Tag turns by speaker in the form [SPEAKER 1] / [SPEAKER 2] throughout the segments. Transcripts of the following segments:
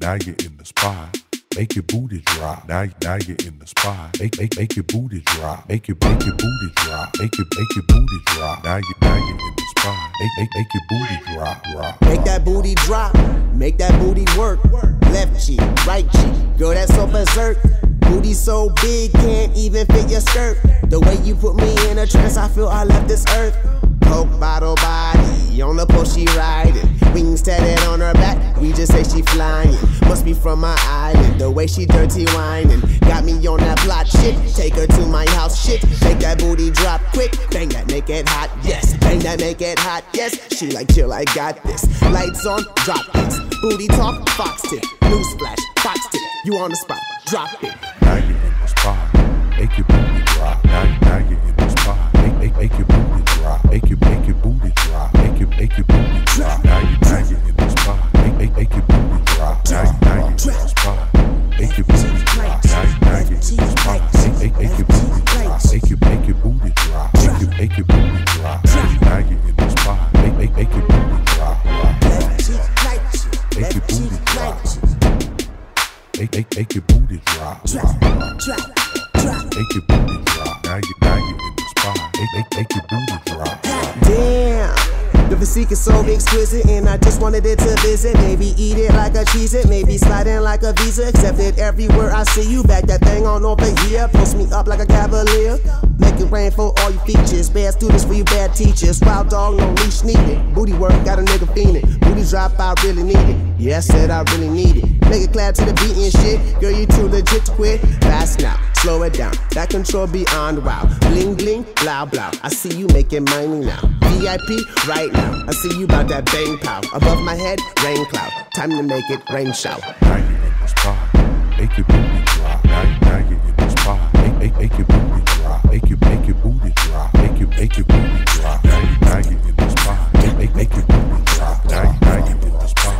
[SPEAKER 1] Now you're in the spot. Make your booty drop. Now, now you're in the spot. Make, make, make your booty drop. Make your, make your booty drop. Make your, make your booty drop. Now you, now you're in the spot. Make, make, make your booty drop. Drop.
[SPEAKER 2] Make that booty drop, make that booty work. Left cheek, right cheek, girl, that's so berserk. Booty so big, can't even fit your skirt. The way you put me in a trance, I feel I left this earth. Coke bottle body, on the pole she riding. Wings tatted on her back, we just say she flying. Must be from my island, the way she dirty wining. Got me on that plot shit, take her to my house shit. Make that booty drop quick, bang that, make it hot, yes. Bang that, make it hot, yes. She like chill, I got this. Lights on, drop this. Booty talk, fox tip. News flash, fox tip. You on the spot, drop it.
[SPEAKER 1] Make, your booty drop. Make your, make your booty drop. Make your, make your booty drop. Now, you, in the spot. Make, make, make your booty drop. Make your booty drop. Make, make, make your booty drop. Drop, drop, drop. Make your booty drop. Now you, now you in the spot. Make, make, make your booty drop.
[SPEAKER 2] The is so exquisite, and I just wanted it to visit. Maybe eat it like a Cheez-It, maybe slide in like a visa. Accept it everywhere I see you. Back that thing on over here. Post me up like a cavalier. Make it rain for all your features. Bad students for you bad teachers. Wild dog, no leash needed. Booty work, got a nigga fiending. Booty drop, I really need it. Yeah, I said I really need it. Make it clap to the beat and shit. Girl, you too legit to quit. Fast now, slow it down. That control beyond wow. Bling bling, blah blah. I see you making money now. VIP right now. I see you about that bang pow. Above my head, rain cloud. Time to make it rain shower.
[SPEAKER 1] Now you're in the spot. Make your booty drop. Now, now you're in the spot. Make, make, make your booty drop. Make your, make your booty drop. Make your, make your booty drop. Now you, now you're in the spot. Make, make, make your booty drop. Now, you, now you're in the spot.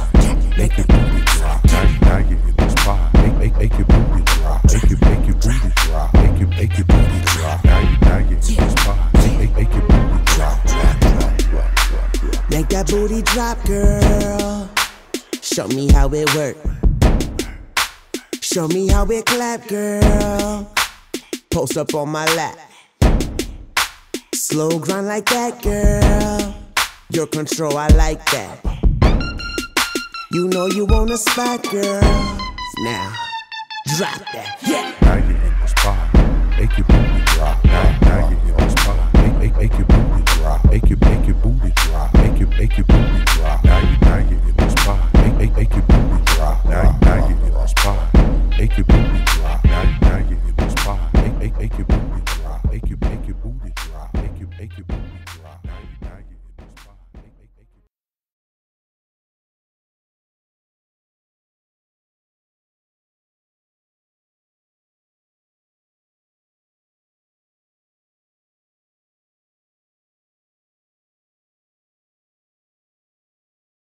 [SPEAKER 1] Make your booty drop. Now, you, now you're in the spot. Make, make, make your booty drop. Make
[SPEAKER 2] that booty drop, girl. Show me how it work. Show me how it clap, girl. Post up on my lap. Slow grind like that, girl. Your control, I like that. You know you want a spot, girl. Now, drop that. Yeah.
[SPEAKER 1] Make your booty drop, Now you now you in the spot. Make make ache your booty drop, Now you now you in the spot. Make your booty.